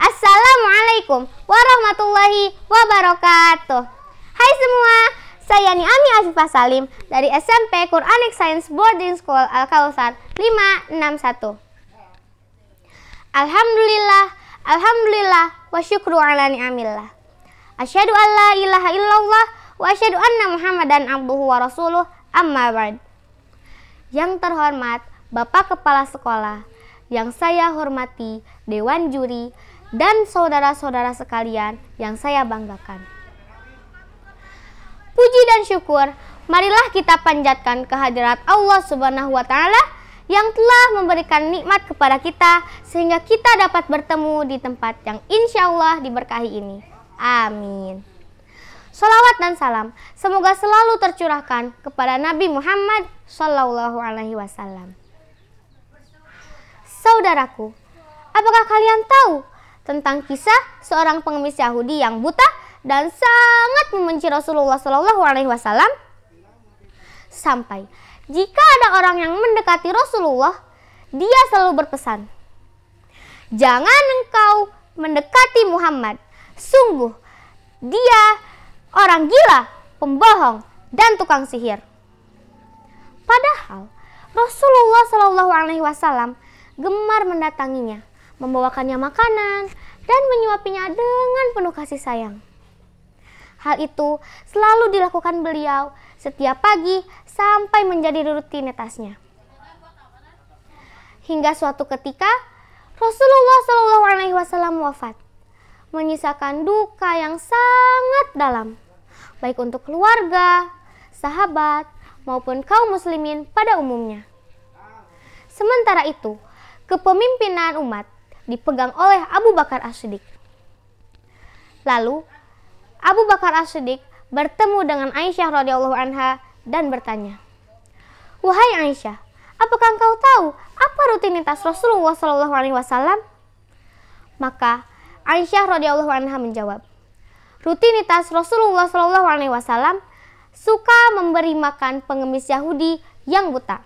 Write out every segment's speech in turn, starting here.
Assalamualaikum warahmatullahi wabarakatuh. Hai semua, saya Niami Afifah Salim dari SMP Quranic Science Boarding School Al Kausar 561. Alhamdulillah, alhamdulillah wa syukru ala ni'amillah. Asyhadu an la ilaha illallah wa asyhadu anna Muhammadan abduhu wa rasuluh amma ba'd. Yang terhormat Bapak Kepala Sekolah, yang saya hormati Dewan Juri dan saudara-saudara sekalian yang saya banggakan. Puji dan syukur, marilah kita panjatkan kehadirat Allah Subhanahu wa taala yang telah memberikan nikmat kepada kita sehingga kita dapat bertemu di tempat yang insya Allah diberkahi ini. Amin. Salawat dan salam semoga selalu tercurahkan kepada Nabi Muhammad Sallallahu Alaihi Wasallam. Saudaraku, apakah kalian tahu tentang kisah seorang pengemis Yahudi yang buta dan sangat membenci Rasulullah Shallallahu Alaihi Wasallam. Sampai jika ada orang yang mendekati Rasulullah, dia selalu berpesan, "Jangan engkau mendekati Muhammad. Sungguh, dia orang gila, pembohong, dan tukang sihir." Padahal Rasulullah Shallallahu Alaihi Wasallam gemar mendatanginya membawakannya makanan, dan menyuapinya dengan penuh kasih sayang. Hal itu selalu dilakukan beliau setiap pagi sampai menjadi rutinitasnya. Hingga suatu ketika Rasulullah Shallallahu Alaihi Wasallam wafat, menyisakan duka yang sangat dalam, baik untuk keluarga, sahabat, maupun kaum muslimin pada umumnya. Sementara itu, kepemimpinan umat dipegang oleh Abu Bakar As-Siddiq. Lalu Abu Bakar As-Siddiq bertemu dengan Aisyah radhiyallahu anha dan bertanya, "Wahai Aisyah, apakah engkau tahu apa rutinitas Rasulullah Shallallahu alaihi wasallam?" Maka Aisyah radhiyallahu anha menjawab, "Rutinitas Rasulullah Shallallahu alaihi wasallam suka memberi makan pengemis Yahudi yang buta."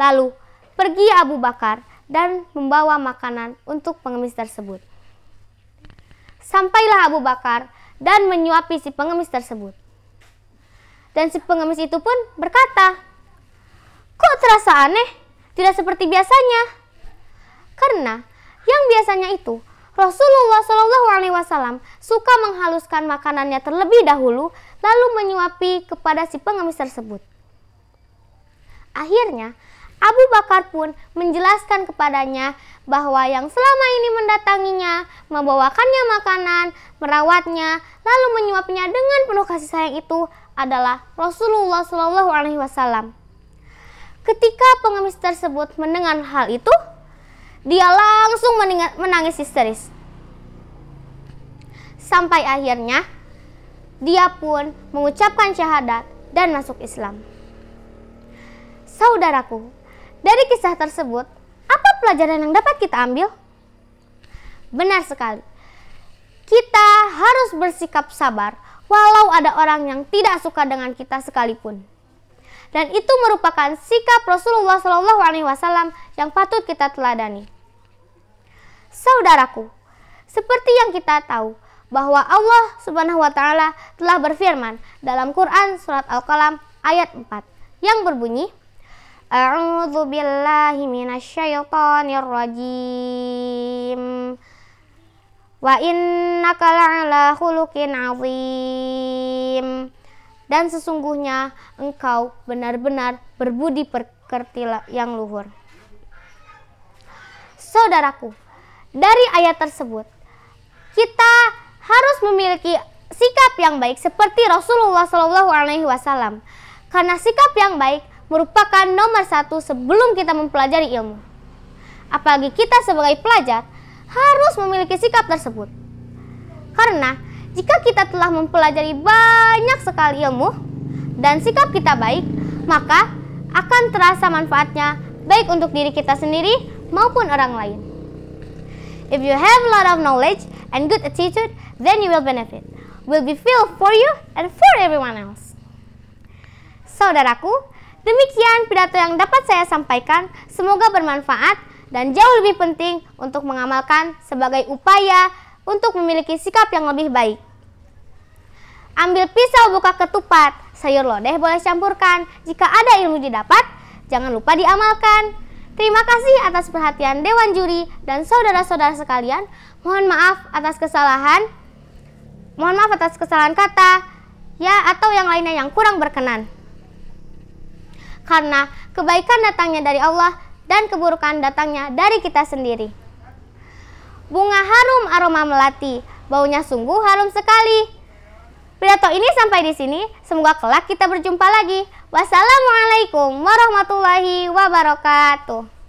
Lalu pergi Abu Bakar dan membawa makanan untuk pengemis tersebut. Sampailah Abu Bakar dan menyuapi si pengemis tersebut. Dan si pengemis itu pun berkata, Kok terasa aneh? Tidak seperti biasanya. Karena yang biasanya itu Rasulullah Shallallahu Alaihi Wasallam suka menghaluskan makanannya terlebih dahulu, lalu menyuapi kepada si pengemis tersebut. Akhirnya, Abu Bakar pun menjelaskan kepadanya bahwa yang selama ini mendatanginya, membawakannya makanan, merawatnya, lalu menyuapnya dengan penuh kasih sayang itu adalah Rasulullah Shallallahu Alaihi Wasallam. Ketika pengemis tersebut mendengar hal itu, dia langsung menangis histeris. Sampai akhirnya dia pun mengucapkan syahadat dan masuk Islam. Saudaraku, dari kisah tersebut, apa pelajaran yang dapat kita ambil? Benar sekali. Kita harus bersikap sabar walau ada orang yang tidak suka dengan kita sekalipun. Dan itu merupakan sikap Rasulullah Shallallahu Alaihi Wasallam yang patut kita teladani. Saudaraku, seperti yang kita tahu bahwa Allah Subhanahu wa taala telah berfirman dalam Quran surat Al-Qalam ayat 4 yang berbunyi A'udzu billahi minasyaitonir rajim. Wa innaka la'ala khuluqin 'azim. Dan sesungguhnya engkau benar-benar berbudi pekerti yang luhur. Saudaraku, dari ayat tersebut kita harus memiliki sikap yang baik seperti Rasulullah Shallallahu Alaihi Wasallam. Karena sikap yang baik merupakan nomor satu sebelum kita mempelajari ilmu. Apalagi kita sebagai pelajar harus memiliki sikap tersebut. Karena jika kita telah mempelajari banyak sekali ilmu dan sikap kita baik, maka akan terasa manfaatnya baik untuk diri kita sendiri maupun orang lain. If you have a lot of knowledge and good attitude, then you will benefit. Will be filled for you and for everyone else. Saudaraku, Demikian pidato yang dapat saya sampaikan. Semoga bermanfaat dan jauh lebih penting untuk mengamalkan sebagai upaya untuk memiliki sikap yang lebih baik. Ambil pisau buka ketupat, sayur lodeh boleh campurkan. Jika ada ilmu didapat, jangan lupa diamalkan. Terima kasih atas perhatian Dewan Juri dan saudara-saudara sekalian. Mohon maaf atas kesalahan. Mohon maaf atas kesalahan kata ya atau yang lainnya yang kurang berkenan. Karena kebaikan datangnya dari Allah dan keburukan datangnya dari kita sendiri. Bunga harum aroma melati, baunya sungguh harum sekali. Pidato ini sampai di sini. Semoga kelak kita berjumpa lagi. Wassalamualaikum warahmatullahi wabarakatuh.